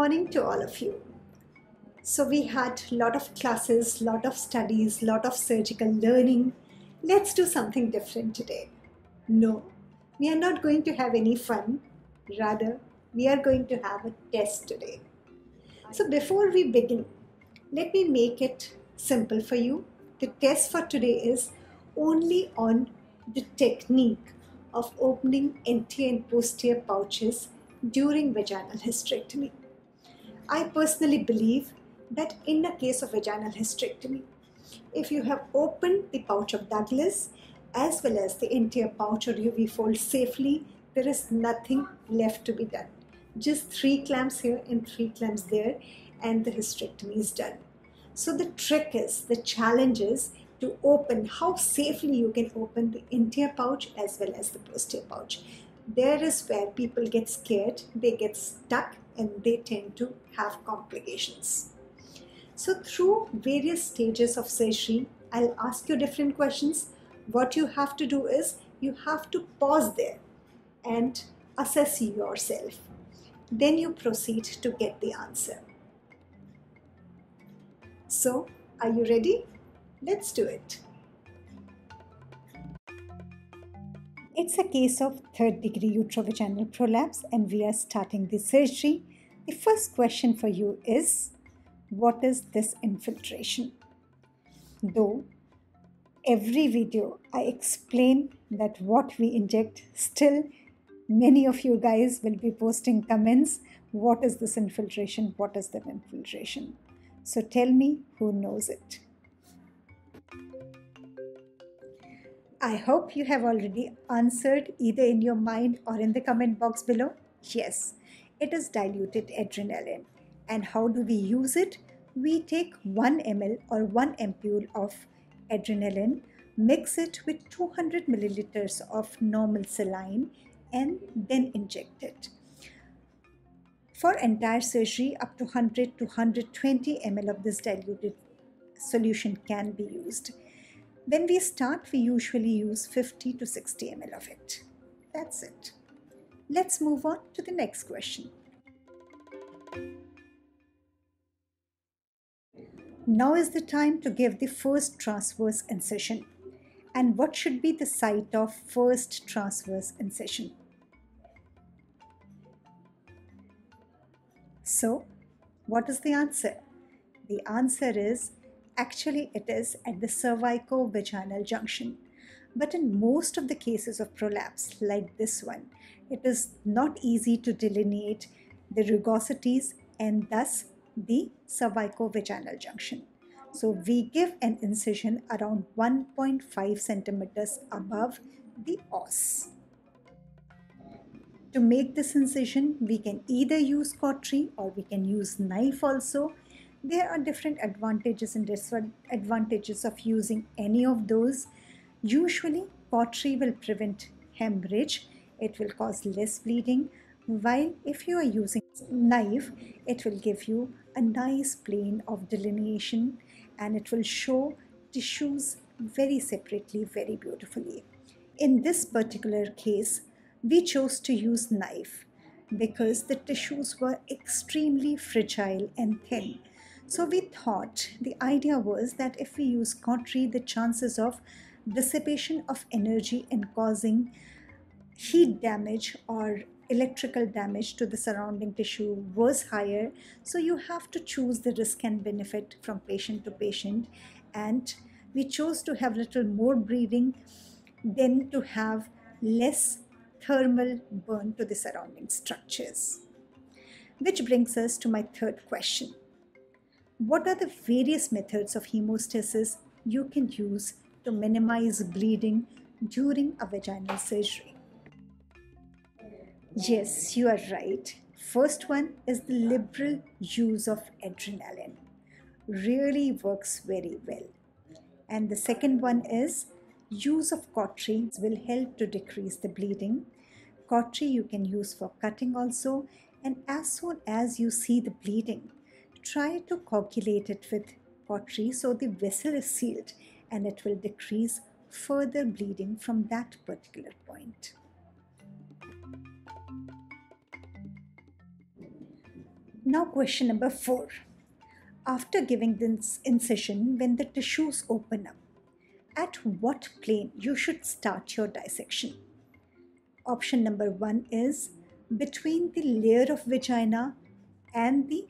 morning to all of you. So we had a lot of classes, lot of studies, lot of surgical learning. Let's do something different today. No, we are not going to have any fun. Rather, we are going to have a test today. So before we begin, let me make it simple for you. The test for today is only on the technique of opening anterior and posterior pouches during vaginal hysterectomy. I personally believe that in the case of vaginal hysterectomy, if you have opened the pouch of Douglas as well as the anterior pouch or UV fold safely, there is nothing left to be done. Just three clamps here and three clamps there, and the hysterectomy is done. So the trick is, the challenge is to open how safely you can open the anterior pouch as well as the posterior pouch. There is where people get scared, they get stuck, and they tend to have complications. So, through various stages of surgery, I'll ask you different questions. What you have to do is you have to pause there and assess yourself. Then you proceed to get the answer. So, are you ready? Let's do it. It's a case of third degree uterovaginal prolapse, and we are starting the surgery. The first question for you is What is this infiltration? Though every video I explain that what we inject, still many of you guys will be posting comments what is this infiltration? What is that infiltration? So tell me who knows it. I hope you have already answered either in your mind or in the comment box below. Yes, it is diluted adrenaline. And how do we use it? We take 1 ml or 1 ampule of adrenaline, mix it with 200 milliliters of normal saline, and then inject it. For entire surgery, up to 100 to 120 ml of this diluted solution can be used. When we start, we usually use 50 to 60 ml of it. That's it. Let's move on to the next question. Now is the time to give the first transverse incision. And what should be the site of first transverse incision? So, what is the answer? The answer is Actually, it is at the cervico-vaginal junction. But in most of the cases of prolapse, like this one, it is not easy to delineate the rugosities and thus the cervico-vaginal junction. So we give an incision around 1.5 centimeters above the os. To make this incision, we can either use cautery or we can use knife also there are different advantages and disadvantages of using any of those. Usually, cautery will prevent hemorrhage, it will cause less bleeding, while if you are using knife, it will give you a nice plane of delineation and it will show tissues very separately, very beautifully. In this particular case, we chose to use knife because the tissues were extremely fragile and thin so we thought the idea was that if we use cautery, the chances of dissipation of energy and causing heat damage or electrical damage to the surrounding tissue was higher. So you have to choose the risk and benefit from patient to patient. And we chose to have little more breathing than to have less thermal burn to the surrounding structures. Which brings us to my third question. What are the various methods of hemostasis you can use to minimize bleeding during a vaginal surgery? Yes, you are right. First one is the liberal use of adrenaline. Really works very well. And the second one is use of cautery will help to decrease the bleeding. Cautery you can use for cutting also. And as soon as you see the bleeding, try to coagulate it with cautery so the vessel is sealed and it will decrease further bleeding from that particular point. Now, question number four. After giving this incision, when the tissues open up, at what plane you should start your dissection? Option number one is between the layer of vagina and the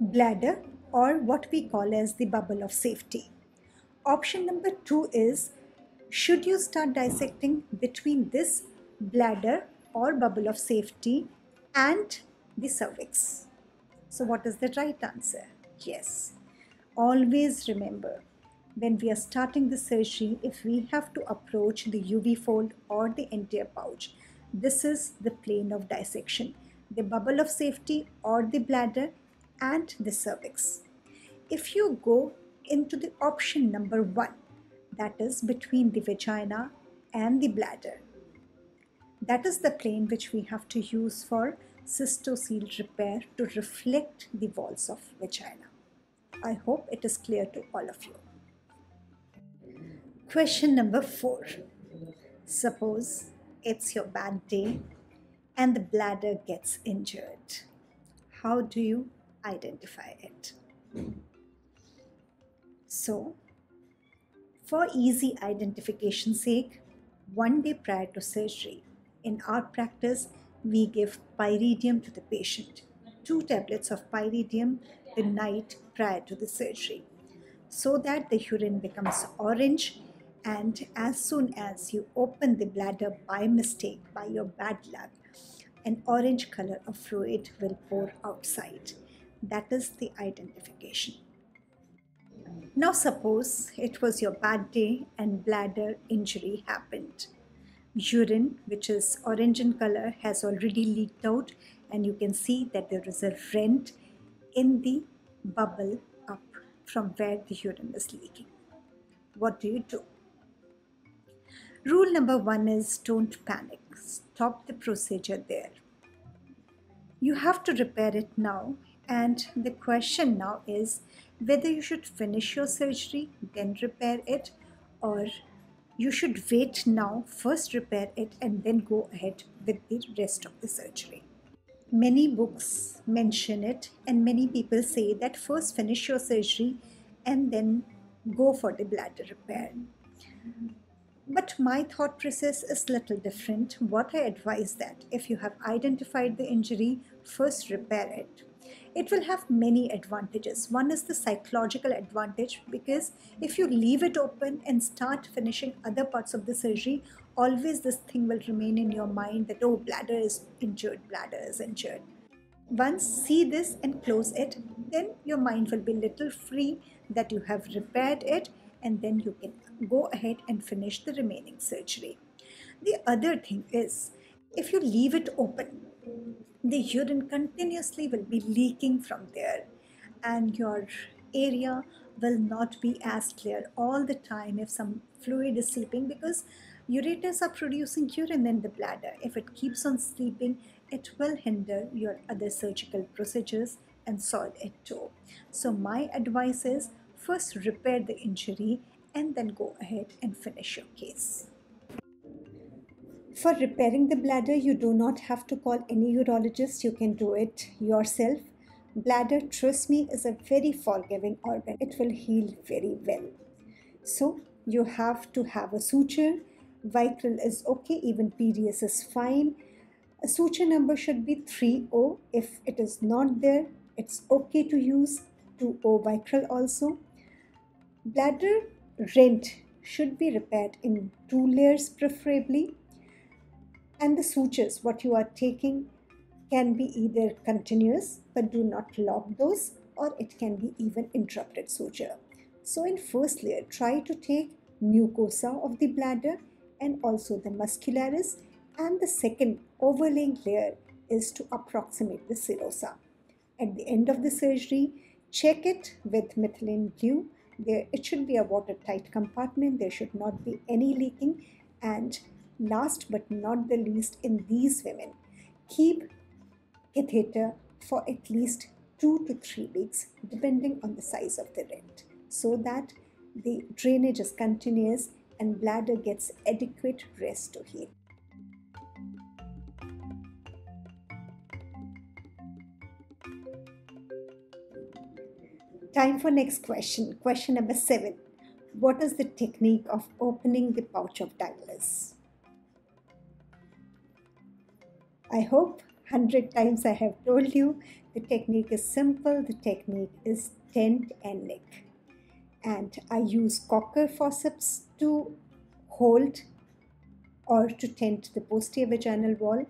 bladder or what we call as the bubble of safety. Option number two is should you start dissecting between this bladder or bubble of safety and the cervix? So, what is the right answer? Yes. Always remember when we are starting the surgery, if we have to approach the UV fold or the anterior pouch, this is the plane of dissection, the bubble of safety or the bladder and the cervix. If you go into the option number one, that is between the vagina and the bladder, that is the plane which we have to use for cystocele repair to reflect the walls of vagina. I hope it is clear to all of you. Question number four. Suppose it's your bad day and the bladder gets injured. How do you identify it? So, for easy identification sake, one day prior to surgery, in our practice, we give pyridium to the patient, two tablets of pyridium the night prior to the surgery, so that the urine becomes orange and as soon as you open the bladder by mistake, by your bad luck, an orange color of fluid will pour outside. That is the identification. Now, suppose it was your bad day and bladder injury happened. Urine, which is orange in color, has already leaked out, and you can see that there is a rent in the bubble up from where the urine is leaking. What do you do? Rule number one is don't panic. Stop the procedure there. You have to repair it now, and the question now is whether you should finish your surgery, then repair it, or you should wait now, first repair it, and then go ahead with the rest of the surgery. Many books mention it, and many people say that first finish your surgery and then go for the bladder repair. But my thought process is little different. What I advise that if you have identified the injury, first repair it. It will have many advantages. One is the psychological advantage because if you leave it open and start finishing other parts of the surgery, always this thing will remain in your mind that oh bladder is injured, bladder is injured. Once see this and close it, then your mind will be little free that you have repaired it and then you can go ahead and finish the remaining surgery. The other thing is, if you leave it open, the urine continuously will be leaking from there and your area will not be as clear all the time if some fluid is seeping because ureters are producing urine in the bladder. If it keeps on sleeping, it will hinder your other surgical procedures and soil it too. So my advice is first repair the injury and then go ahead and finish your case. For repairing the bladder, you do not have to call any urologist, you can do it yourself. Bladder, trust me, is a very forgiving organ, it will heal very well. So, you have to have a suture. Vicryl is okay, even PDS is fine. A suture number should be 3O. If it is not there, it's okay to use 2O Vicryl also. Bladder rent should be repaired in two layers preferably and the sutures what you are taking can be either continuous but do not lock those or it can be even interrupted suture. So in first layer try to take mucosa of the bladder and also the muscularis and the second overlaying layer is to approximate the serosa. At the end of the surgery check it with methylene blue there it should be a watertight compartment there should not be any leaking and last but not the least in these women keep catheter for at least two to three weeks depending on the size of the rent so that the drainage is continuous and bladder gets adequate rest to heal Time for next question. Question number seven. What is the technique of opening the pouch of Douglas? I hope 100 times I have told you the technique is simple. The technique is tent and nick. And I use Kocher forceps to hold or to tent the posterior vaginal wall.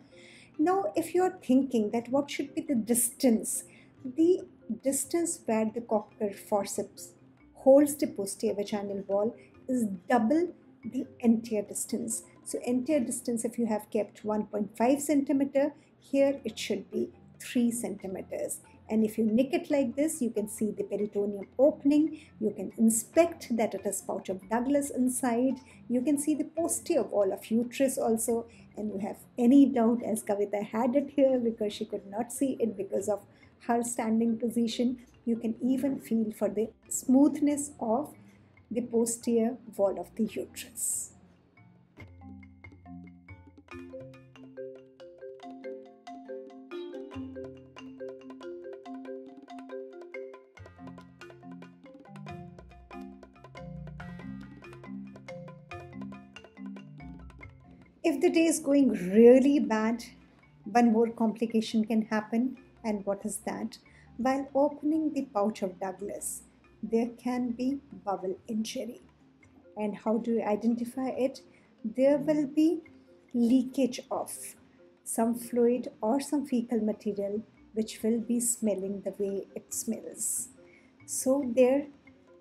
Now, if you're thinking that what should be the distance, the distance where the Kocher forceps holds the posterior vaginal wall is double the anterior distance. So anterior distance, if you have kept 1.5 centimeter, here it should be 3 centimeters. And if you nick it like this, you can see the peritoneum opening. You can inspect that it has pouch of Douglas inside. You can see the posterior wall of uterus also. And you have any doubt as Kavita had it here because she could not see it because of her standing position. You can even feel for the smoothness of the posterior wall of the uterus. If the day is going really bad, one more complication can happen. And what is that? While opening the pouch of Douglas, there can be bowel injury. And how do you identify it? There will be leakage of some fluid or some fecal material which will be smelling the way it smells. So, there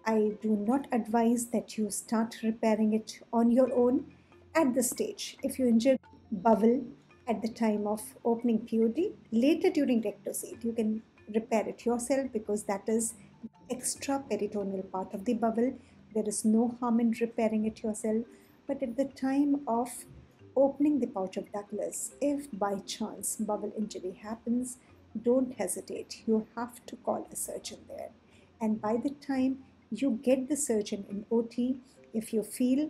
I do not advise that you start repairing it on your own at this stage. If you injure bowel at the time of opening POD, later during rectocele, you can repair it yourself because that is extra peritoneal part of the bowel. There is no harm in repairing it yourself. But at the time of opening the pouch of Douglas, if by chance bowel injury happens, don't hesitate. You have to call a surgeon there. And by the time you get the surgeon in OT, if you feel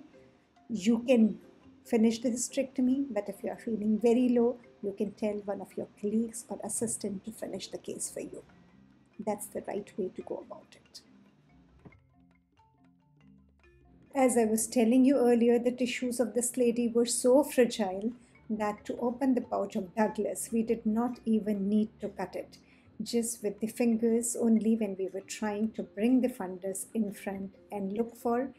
you can finish the hysterectomy, but if you are feeling very low, you can tell one of your colleagues or assistant to finish the case for you. That's the right way to go about it. As I was telling you earlier, the tissues of this lady were so fragile that to open the pouch of Douglas, we did not even need to cut it. Just with the fingers only when we were trying to bring the fundus in front and look for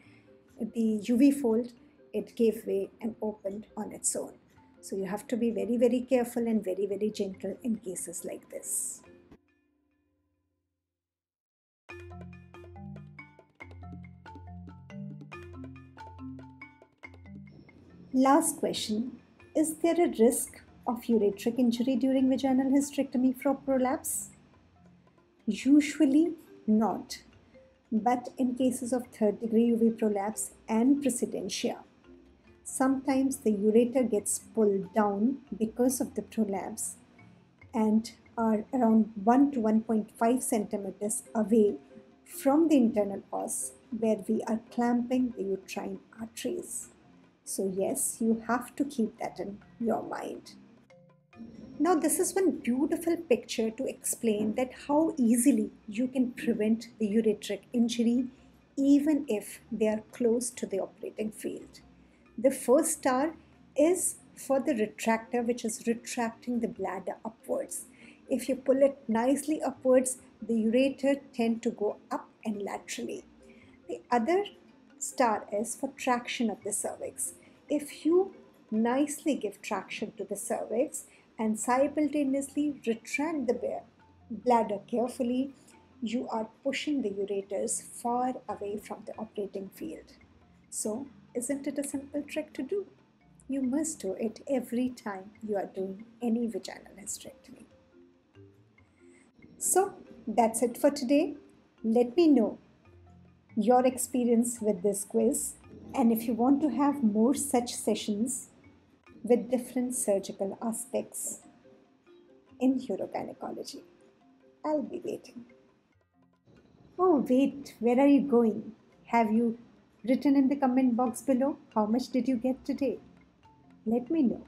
the UV fold, it gave way and opened on its own. So you have to be very, very careful and very, very gentle in cases like this. Last question Is there a risk of ureteric injury during vaginal hysterectomy for prolapse? Usually not, but in cases of third degree UV prolapse and procidentia, sometimes the ureter gets pulled down because of the prolapse and are around 1 to 1.5 centimeters away from the internal os where we are clamping the uterine arteries. So, yes, you have to keep that in your mind. Now, this is one beautiful picture to explain that how easily you can prevent the ureteric injury even if they are close to the operating field. The first star is for the retractor, which is retracting the bladder upwards. If you pull it nicely upwards, the ureter tend to go up and laterally. The other star is for traction of the cervix. If you nicely give traction to the cervix and simultaneously retract the bladder carefully, you are pushing the ureters far away from the operating field. So, isn't it a simple trick to do? You must do it every time you are doing any vaginal hysterectomy. So, that's it for today. Let me know your experience with this quiz. And if you want to have more such sessions with different surgical aspects in urogynecology, I'll be waiting. Oh, wait, where are you going? Have you written in the comment box below how much did you get today? Let me know.